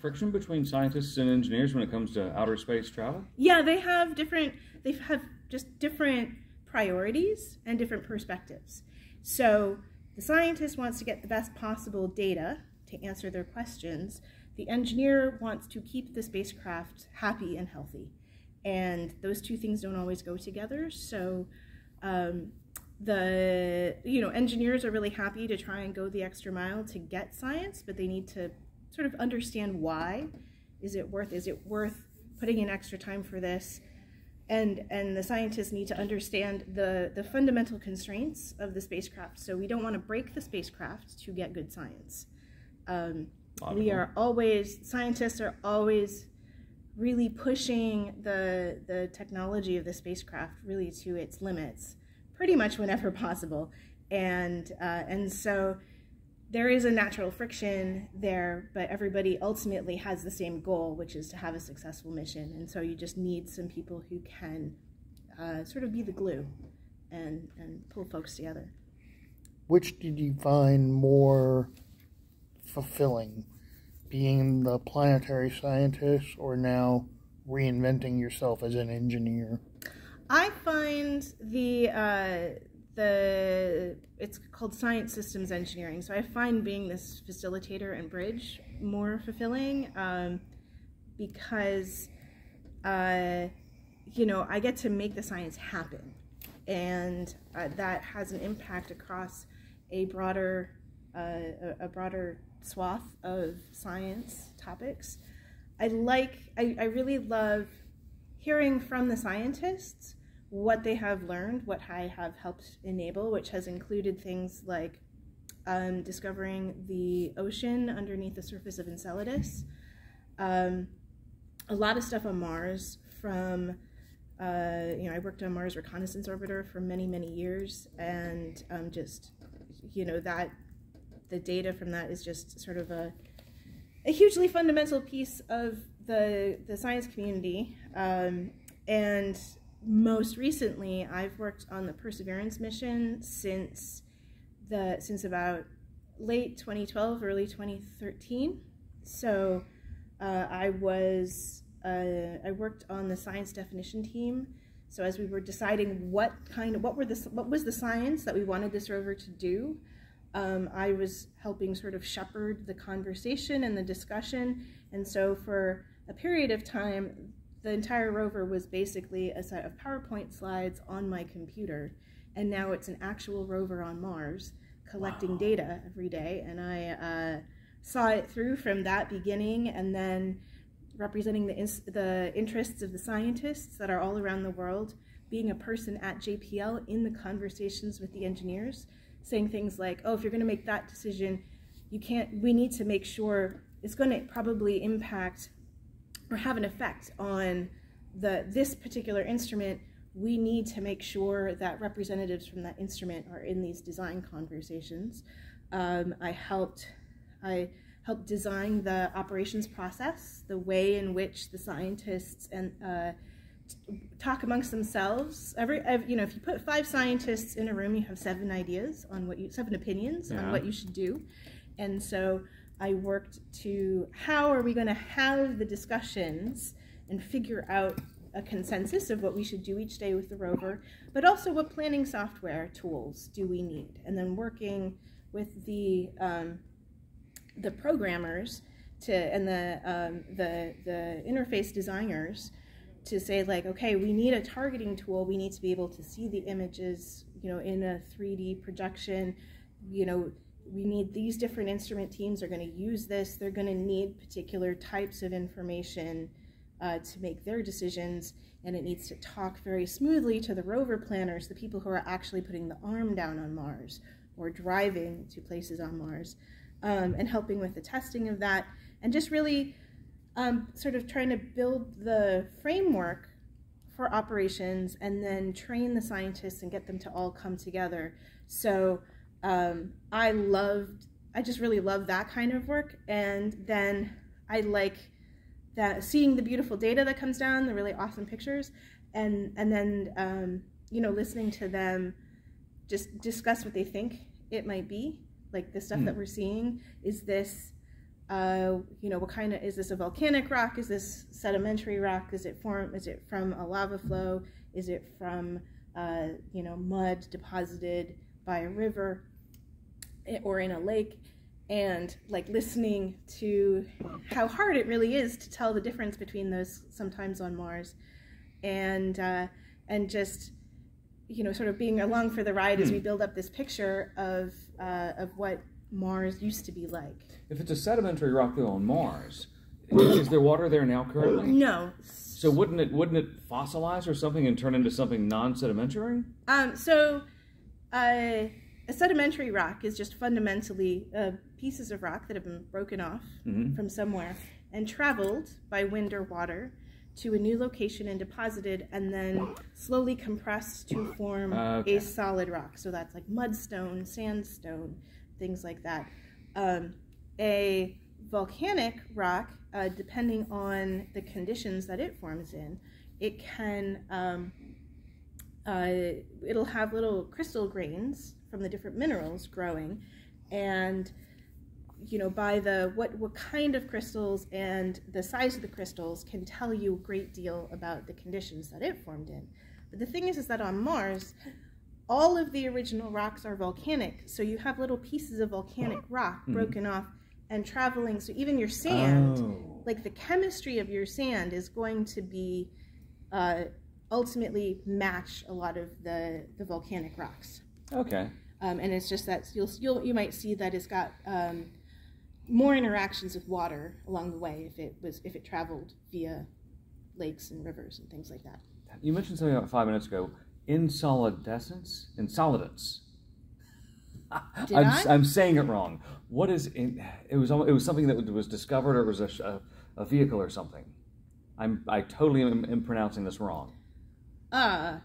friction between scientists and engineers when it comes to outer space travel? Yeah, they have different. They have just different priorities and different perspectives. So the scientist wants to get the best possible data to answer their questions. The engineer wants to keep the spacecraft happy and healthy. And those two things don't always go together. So um, the you know engineers are really happy to try and go the extra mile to get science, but they need to sort of understand why. Is it worth is it worth putting in extra time for this? And and the scientists need to understand the the fundamental constraints of the spacecraft. So we don't want to break the spacecraft to get good science. Um, we are always scientists are always really pushing the the technology of the spacecraft really to its limits, pretty much whenever possible. And uh, and so there is a natural friction there, but everybody ultimately has the same goal, which is to have a successful mission. And so you just need some people who can uh, sort of be the glue and, and pull folks together. Which did you find more fulfilling, being the planetary scientist or now reinventing yourself as an engineer? I find the uh, the it's called science systems engineering. So I find being this facilitator and bridge more fulfilling um, because uh, you know I get to make the science happen, and uh, that has an impact across a broader uh, a, broader swath of science topics. I like I, I really love hearing from the scientists what they have learned, what I have helped enable, which has included things like um, discovering the ocean underneath the surface of Enceladus, um, a lot of stuff on Mars from, uh, you know, I worked on Mars Reconnaissance Orbiter for many, many years, and um, just, you know, that, the data from that is just sort of a, a hugely fundamental piece of the, the science community. Um, and most recently, I've worked on the Perseverance mission since the since about late 2012, early 2013. So uh, I was uh, I worked on the science definition team. So as we were deciding what kind of what were the what was the science that we wanted this rover to do, um, I was helping sort of shepherd the conversation and the discussion. And so for a period of time, the entire rover was basically a set of PowerPoint slides on my computer, and now it's an actual rover on Mars collecting wow. data every day. And I uh, saw it through from that beginning, and then representing the, the interests of the scientists that are all around the world, being a person at JPL in the conversations with the engineers, saying things like, oh, if you're going to make that decision, you can't, we need to make sure it's going to probably impact or have an effect on the this particular instrument, we need to make sure that representatives from that instrument are in these design conversations. Um, I helped I helped design the operations process, the way in which the scientists and uh, talk amongst themselves. Every, every, you know, if you put five scientists in a room, you have seven ideas on what you, seven opinions yeah. on what you should do, and so I worked to how are we going to have the discussions and figure out a consensus of what we should do each day with the rover, but also what planning software tools do we need, and then working with the um, the programmers to and the um, the the interface designers to say like, okay, we need a targeting tool. We need to be able to see the images, you know, in a 3D projection. You know, we need these different instrument teams are going to use this. They're going to need particular types of information uh, to make their decisions, and it needs to talk very smoothly to the rover planners, the people who are actually putting the arm down on Mars or driving to places on Mars, um, and helping with the testing of that, and just really um, sort of trying to build the framework for operations and then train the scientists and get them to all come together. So um, I loved, I just really love that kind of work. And then I like that seeing the beautiful data that comes down, the really awesome pictures, and and then um, you know listening to them just discuss what they think it might be, like the stuff mm. that we're seeing. Is this uh, you know, what kind of is this a volcanic rock? Is this sedimentary rock? Is it form? Is it from a lava flow? Is it from uh, you know mud deposited by a river or in a lake? And like listening to how hard it really is to tell the difference between those sometimes on Mars, and uh, and just you know sort of being along for the ride as we build up this picture of uh, of what Mars used to be like. If it's a sedimentary rock though on Mars, is there water there now currently? No. So wouldn't it wouldn't it fossilize or something and turn into something non-sedimentary? Um, so uh, a sedimentary rock is just fundamentally uh, pieces of rock that have been broken off Mhm. from somewhere and traveled by wind or water to a new location and deposited and then slowly compressed to form Okay. a solid rock. So that's like mudstone, sandstone, things like that. Um, a volcanic rock, uh, depending on the conditions that it forms in, it can um, uh, it'll have little crystal grains from the different minerals growing, and you know by the what what kind of crystals and the size of the crystals can tell you a great deal about the conditions that it formed in. But the thing is, is that on Mars, all of the original rocks are volcanic, so you have little pieces of volcanic rock Mhm. broken off and traveling. So even your sand Oh. like the chemistry of your sand is going to be uh, ultimately match a lot of the, the volcanic rocks. Okay. Um, and it's just that you'll, you'll you might see that it's got um, more interactions with water along the way if it was if it traveled via lakes and rivers and things like that. You mentioned something about five minutes ago. Insolidescence? Insolidence. Did I'm, I? I'm saying it wrong. What is in, it? Was it was something that was discovered, or it was a, a, a vehicle or something? I'm I totally am, am pronouncing this wrong. Uh,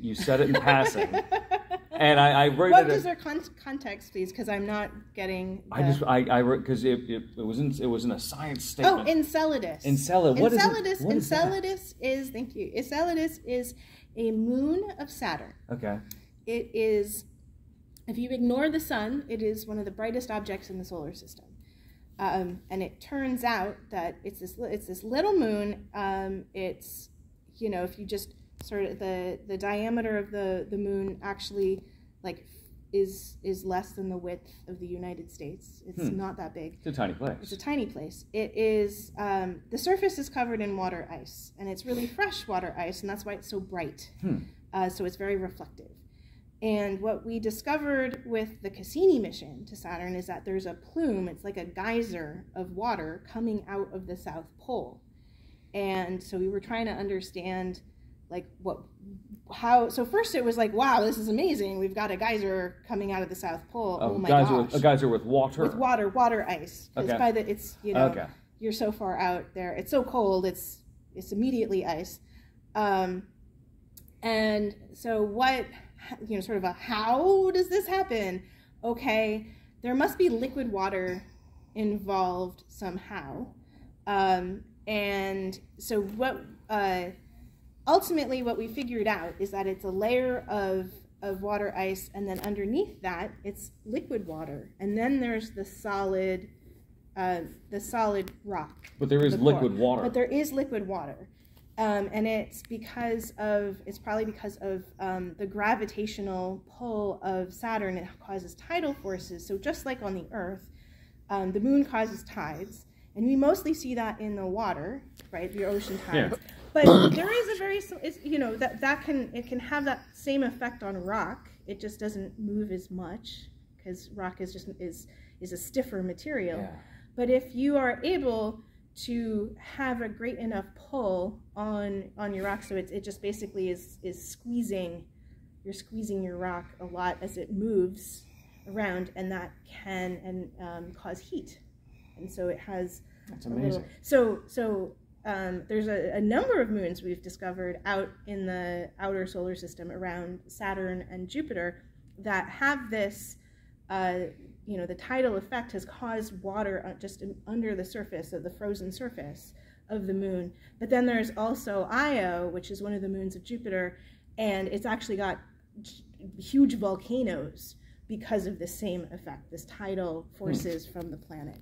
You said it in passing, and I, I wrote what it. is their con- context, please? Because I'm not getting. I just I, I wrote because it, it, it was in, it was in a science statement. Oh, statement. Enceladus. Encelad- what is it- Enceladus. what is? Enceladus is thank you. Enceladus is a moon of Saturn. okay. It is, if you ignore the sun, it is one of the brightest objects in the solar system. Um, and it turns out that it's this it's this little moon. Um, it's you know if you just sort of the the diameter of the the moon actually like is is less than the width of the United States. It's Hmm. not that big. It's a tiny place. It's a tiny place. It is um, the surface is covered in water ice, and it's really fresh water ice, and that's why it's so bright. Hmm. Uh, so it's very reflective. And what we discovered with the Cassini mission to Saturn is that there's a plume. It's like a geyser of water coming out of the South Pole. And so we were trying to understand, like what, how. So first it was like, wow, this is amazing. We've got a geyser coming out of the South Pole. Oh, oh my geyser gosh with, a geyser with water. with water, water ice. Because Okay. by the it's you know Okay. you're so far out there. It's so cold. It's it's immediately ice. Um, and so what you know, sort of a how does this happen? Okay, there must be liquid water involved somehow. Um, and so what uh, ultimately what we figured out is that it's a layer of of water ice and then underneath that it's liquid water. And then there's the solid uh, the solid rock. But there is the core. liquid water. but there is liquid water. Um, and it's because of it's probably because of um, the gravitational pull of saturn it causes tidal forces. So just like on the earth um, the moon causes tides. And we mostly see that in the water right? The ocean tides. Yeah. But there is a very it's, you know that that can it can have that same effect on rock it just doesn't move as much because rock is just is is a stiffer material Yeah. but if you are able to have a great enough pull on on your rock so it, it just basically is is squeezing you're squeezing your rock a lot as it moves around and that can and um, cause heat and so it has That's a little- amazing. so so um, there's a, a number of moons we've discovered out in the outer solar system around Saturn and Jupiter that have this. Uh, you know, the tidal effect has caused water just under the surface of the frozen surface of the moon. But then there's also Io, which is one of the moons of Jupiter, and it's actually got huge volcanoes because of the same effect, this tidal forces from the planet.